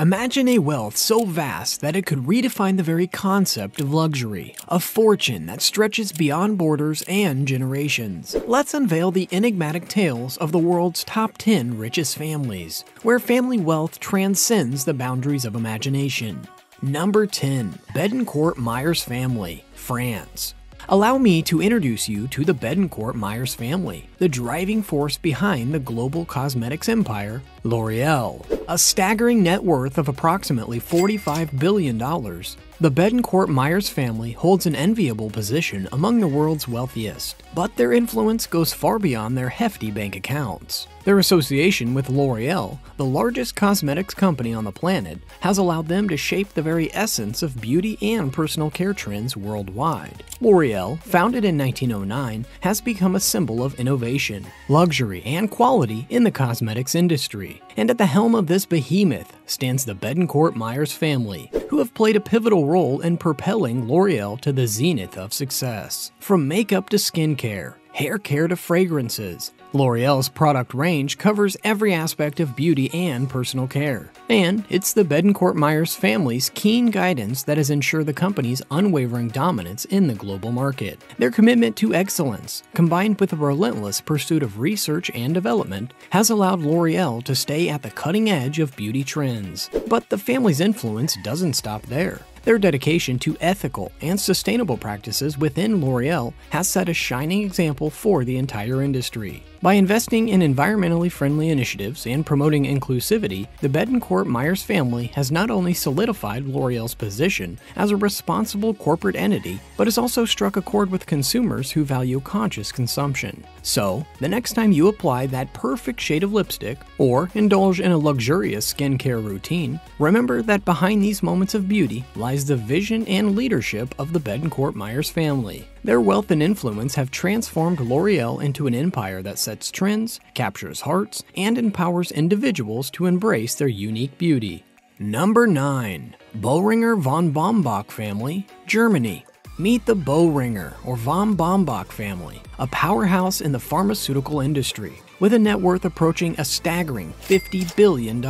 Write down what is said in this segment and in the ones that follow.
Imagine a wealth so vast that it could redefine the very concept of luxury, a fortune that stretches beyond borders and generations. Let's unveil the enigmatic tales of the world's top 10 richest families, where family wealth transcends the boundaries of imagination. Number 10 Bettencourt Meyers Family, France. Allow me to introduce you to the Bettencourt Meyers family, the driving force behind the global cosmetics empire, L'Oreal. A staggering net worth of approximately $45 billion, the Bettencourt Meyers family holds an enviable position among the world's wealthiest, but their influence goes far beyond their hefty bank accounts. Their association with L'Oreal, the largest cosmetics company on the planet, has allowed them to shape the very essence of beauty and personal care trends worldwide. L'Oreal, founded in 1909, has become a symbol of innovation, luxury, and quality in the cosmetics industry. And at the helm of this behemoth stands the Bettencourt Meyers family, who have played a pivotal role in propelling L'Oreal to the zenith of success. From makeup to skincare, hair care to fragrances, L'Oreal's product range covers every aspect of beauty and personal care. And it's the Bettencourt Meyers family's keen guidance that has ensured the company's unwavering dominance in the global market. Their commitment to excellence, combined with a relentless pursuit of research and development, has allowed L'Oreal to stay at the cutting edge of beauty trends. But the family's influence doesn't stop there. Their dedication to ethical and sustainable practices within L'Oreal has set a shining example for the entire industry. By investing in environmentally friendly initiatives and promoting inclusivity, the Bettencourt Meyers family has not only solidified L'Oreal's position as a responsible corporate entity, but has also struck a chord with consumers who value conscious consumption. So, the next time you apply that perfect shade of lipstick or indulge in a luxurious skincare routine, remember that behind these moments of beauty lies the vision and leadership of the Bettencourt Meyers family. Their wealth and influence have transformed L'Oreal into an empire that sets trends, captures hearts, and empowers individuals to embrace their unique beauty. Number 9. Boehringer von Baumbach Family, Germany. Meet the Boehringer or von Baumbach family, a powerhouse in the pharmaceutical industry, with a net worth approaching a staggering $50 billion.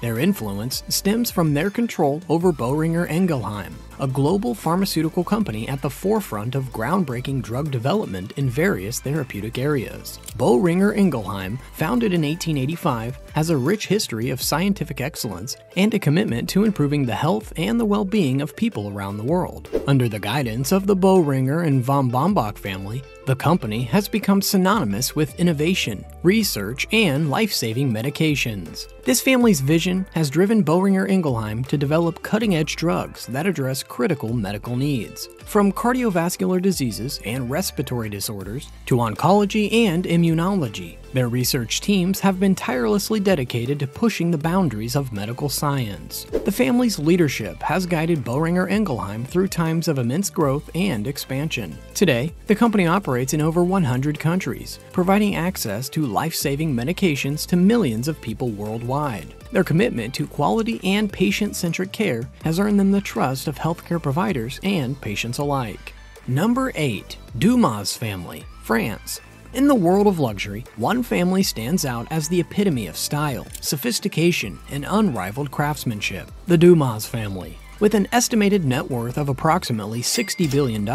Their influence stems from their control over Boehringer Ingelheim, a global pharmaceutical company at the forefront of groundbreaking drug development in various therapeutic areas. Boehringer Ingelheim, founded in 1885, has a rich history of scientific excellence and a commitment to improving the health and the well-being of people around the world. Under the guidance of the Boehringer and von Baumbach family, the company has become synonymous with innovation, research, and life-saving medications. This family's vision has driven Boehringer Ingelheim to develop cutting-edge drugs that address critical medical needs, from cardiovascular diseases and respiratory disorders to oncology and immunology. Their research teams have been tirelessly dedicated to pushing the boundaries of medical science. The family's leadership has guided Boehringer Ingelheim through times of immense growth and expansion. Today, the company operates in over 100 countries, providing access to life-saving medications to millions of people worldwide. Their commitment to quality and patient-centric care has earned them the trust of healthcare providers and patients alike. Number 8. Dumas Family, France. In the world of luxury, one family stands out as the epitome of style, sophistication, and unrivaled craftsmanship the Dumas family. With an estimated net worth of approximately $60 billion,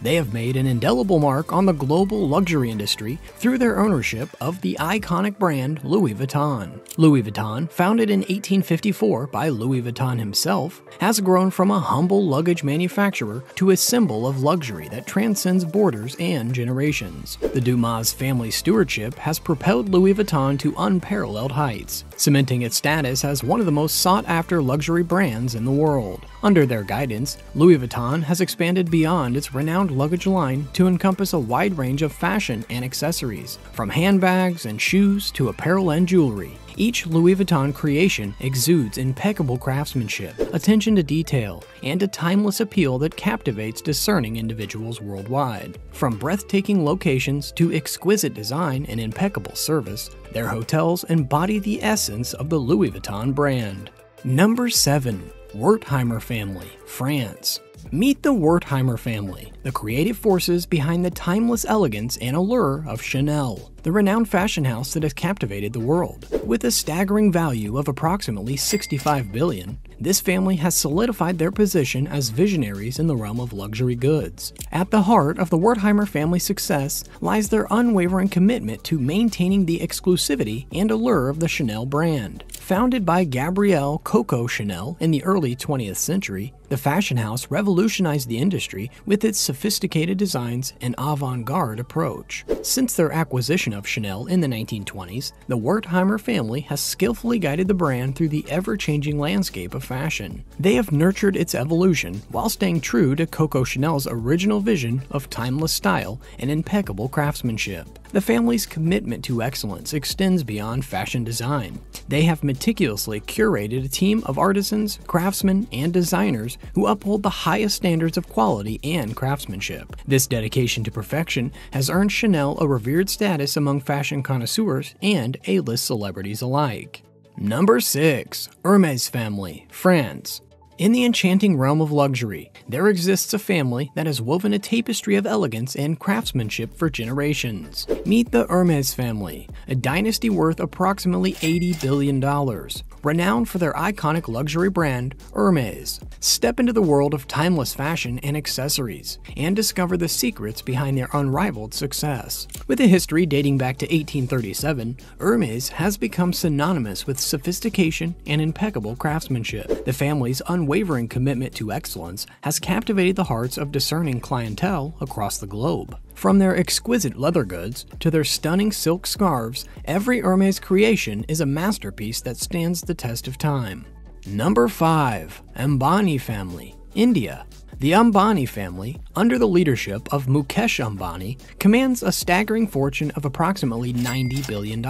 they have made an indelible mark on the global luxury industry through their ownership of the iconic brand Louis Vuitton. Louis Vuitton, founded in 1854 by Louis Vuitton himself, has grown from a humble luggage manufacturer to a symbol of luxury that transcends borders and generations. The Dumas family stewardship has propelled Louis Vuitton to unparalleled heights, cementing its status as one of the most sought after luxury brands in the world. Under their guidance, Louis Vuitton has expanded beyond its renowned luggage line to encompass a wide range of fashion and accessories, from handbags and shoes to apparel and jewelry. Each Louis Vuitton creation exudes impeccable craftsmanship, attention to detail, and a timeless appeal that captivates discerning individuals worldwide. From breathtaking locations to exquisite design and impeccable service, their hotels embody the essence of the Louis Vuitton brand. Number 7. Wertheimer family, France. Meet the Wertheimer family, the creative forces behind the timeless elegance and allure of Chanel, the renowned fashion house that has captivated the world. With a staggering value of approximately 65 billion, this family has solidified their position as visionaries in the realm of luxury goods. At the heart of the Wertheimer family's success lies their unwavering commitment to maintaining the exclusivity and allure of the Chanel brand. Founded by Gabrielle Coco Chanel in the early 20th century, the fashion house revolutionized the industry with its sophisticated designs and avant garde approach. Since their acquisition of Chanel in the 1920s, the Wertheimer family has skillfully guided the brand through the ever changing landscape of fashion. They have nurtured its evolution while staying true to Coco Chanel's original vision of timeless style and impeccable craftsmanship. The family's commitment to excellence extends beyond fashion design. They have meticulously curated a team of artisans, craftsmen, and designers who uphold the highest standards of quality and craftsmanship. This dedication to perfection has earned Chanel a revered status among fashion connoisseurs and A-list celebrities alike. Number 6. Hermes Family, France. In the enchanting realm of luxury, there exists a family that has woven a tapestry of elegance and craftsmanship for generations. Meet the Hermes family, a dynasty worth approximately $80 billion renowned for their iconic luxury brand, Hermes. Step into the world of timeless fashion and accessories, and discover the secrets behind their unrivaled success. With a history dating back to 1837, Hermes has become synonymous with sophistication and impeccable craftsmanship. The family's unwavering commitment to excellence has captivated the hearts of discerning clientele across the globe. From their exquisite leather goods to their stunning silk scarves, every Hermes creation is a masterpiece that stands the test of time. Number 5. Ambani Family, India. The Ambani family, under the leadership of Mukesh Ambani, commands a staggering fortune of approximately $90 billion,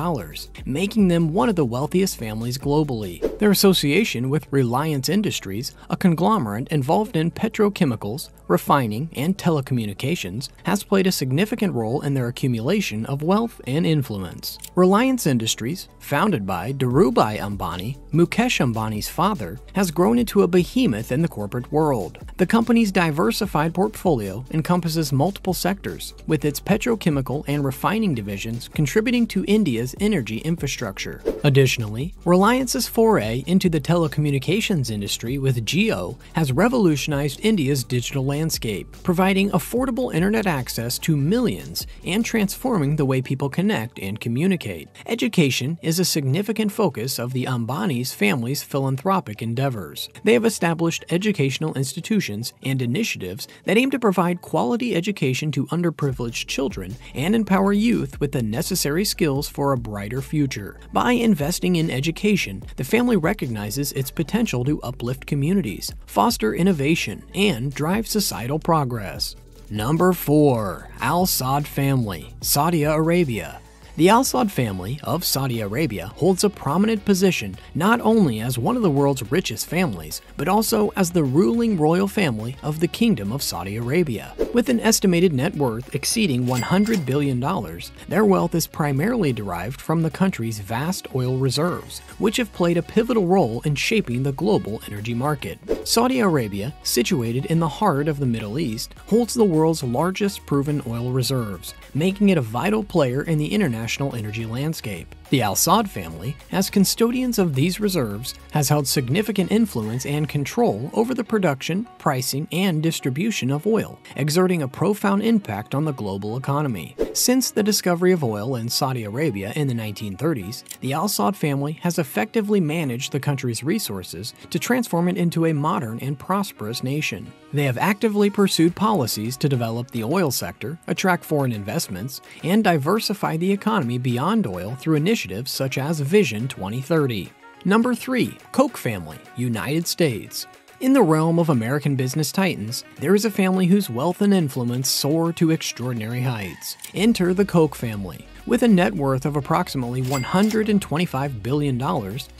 making them one of the wealthiest families globally. Their association with Reliance Industries, a conglomerate involved in petrochemicals, refining, and telecommunications, has played a significant role in their accumulation of wealth and influence. Reliance Industries, founded by Dhirubhai Ambani, Mukesh Ambani's father, has grown into a behemoth in the corporate world. The company's diversified portfolio encompasses multiple sectors, with its petrochemical and refining divisions contributing to India's energy infrastructure. Additionally, Reliance's foray into the telecommunications industry with Jio has revolutionized India's digital landscape providing affordable internet access to millions and transforming the way people connect and communicate. Education is a significant focus of the Ambani's family's philanthropic endeavors. They have established educational institutions and initiatives that aim to provide quality education to underprivileged children and empower youth with the necessary skills for a brighter future. By investing in education, the family recognizes its potential to uplift communities, foster innovation, and drive societal progress. Number 4. Al Saud Family, Saudi Arabia. The Al Saud family of Saudi Arabia holds a prominent position not only as one of the world's richest families, but also as the ruling royal family of the Kingdom of Saudi Arabia. With an estimated net worth exceeding $100 billion, their wealth is primarily derived from the country's vast oil reserves, which have played a pivotal role in shaping the global energy market. Saudi Arabia, situated in the heart of the Middle East, holds the world's largest proven oil reserves, making it a vital player in the international international energy landscape. The Al Saud family, as custodians of these reserves, has held significant influence and control over the production, pricing, and distribution of oil, exerting a profound impact on the global economy. Since the discovery of oil in Saudi Arabia in the 1930s, the Al Saud family has effectively managed the country's resources to transform it into a modern and prosperous nation. They have actively pursued policies to develop the oil sector, attract foreign investments, and diversify the economy beyond oil through initiatives initiatives such as Vision 2030. Number 3. Koch Family, United States. In the realm of American business titans, there is a family whose wealth and influence soar to extraordinary heights. Enter the Koch family, With a net worth of approximately $125 billion,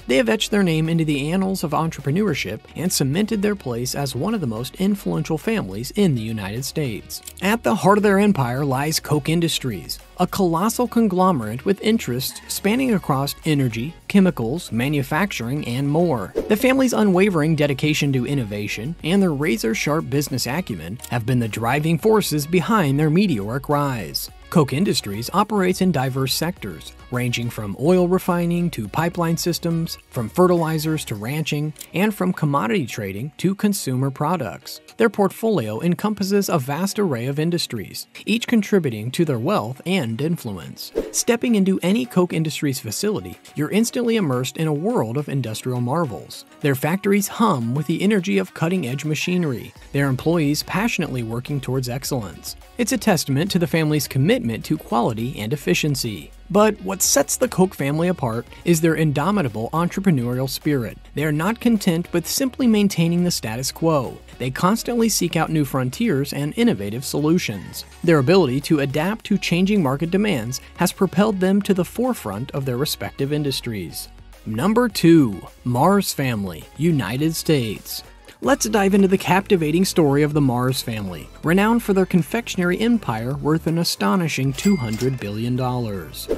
they have etched their name into the annals of entrepreneurship and cemented their place as one of the most influential families in the United States. At the heart of their empire lies Koch Industries, a colossal conglomerate with interests spanning across energy, chemicals, manufacturing, and more. The family's unwavering dedication to innovation and their razor sharp business acumen have been the driving forces behind their meteoric rise. Koch Industries operates in diverse sectors, ranging from oil refining to pipeline systems, from fertilizers to ranching, and from commodity trading to consumer products. Their portfolio encompasses a vast array of industries, each contributing to their wealth and influence. Stepping into any Koch Industries facility, you're instantly immersed in a world of industrial marvels. Their factories hum with the energy of cutting edge machinery, their employees passionately working towards excellence. It's a testament to the family's commitment to quality and efficiency. But what sets the Koch family apart is their indomitable entrepreneurial spirit. They are not content with simply maintaining the status quo. They constantly seek out new frontiers and innovative solutions. Their ability to adapt to changing market demands has propelled them to the forefront of their respective industries. Number 2. Mars Family, United States. Let's dive into the captivating story of the Mars family, renowned for their confectionery empire worth an astonishing $200 billion.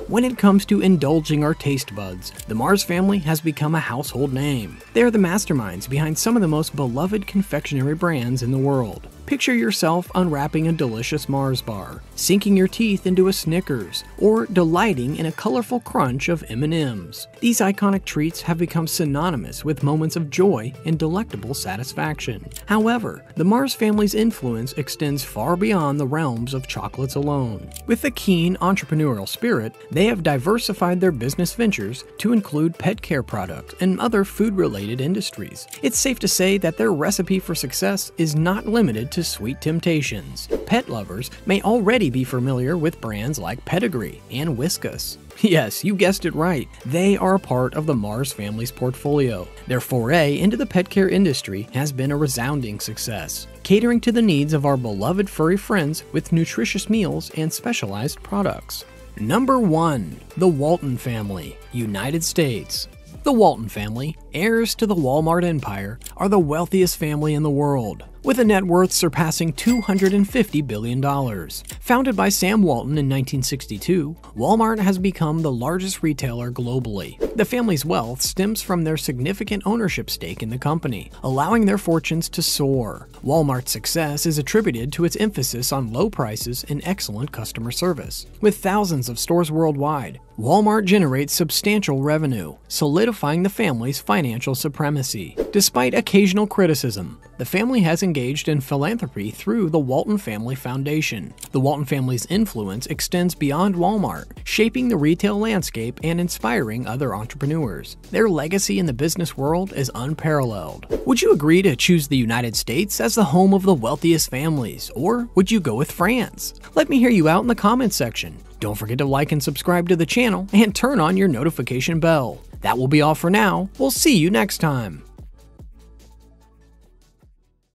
When it comes to indulging our taste buds, the Mars family has become a household name. They are the masterminds behind some of the most beloved confectionery brands in the world. Picture yourself unwrapping a delicious Mars bar, sinking your teeth into a Snickers, or delighting in a colorful crunch of M&Ms. These iconic treats have become synonymous with moments of joy and delectable satisfaction. However, the Mars family's influence extends far beyond the realms of chocolates alone. With a keen entrepreneurial spirit, they have diversified their business ventures to include pet care products and other food-related industries. It's safe to say that their recipe for success is not limited to sweet temptations. Pet lovers may already be familiar with brands like Pedigree and Whiskas. Yes, you guessed it right. They are a part of the Mars family's portfolio. Their foray into the pet care industry has been a resounding success, catering to the needs of our beloved furry friends with nutritious meals and specialized products. Number 1. The Walton Family, United States. The Walton family, heirs to the Walmart empire, are the wealthiest family in the world with a net worth surpassing $250 billion. Founded by Sam Walton in 1962, Walmart has become the largest retailer globally. The family's wealth stems from their significant ownership stake in the company, allowing their fortunes to soar. Walmart's success is attributed to its emphasis on low prices and excellent customer service. With thousands of stores worldwide, Walmart generates substantial revenue, solidifying the family's financial supremacy. Despite occasional criticism, the family has engaged in philanthropy through the Walton Family Foundation. The Walton family's influence extends beyond Walmart, shaping the retail landscape and inspiring other entrepreneurs. Their legacy in the business world is unparalleled. Would you agree to choose the United States as the home of the wealthiest families, or would you go with France? Let me hear you out in the comments section. Don't forget to like and subscribe to the channel and turn on your notification bell. That will be all for now. We'll see you next time.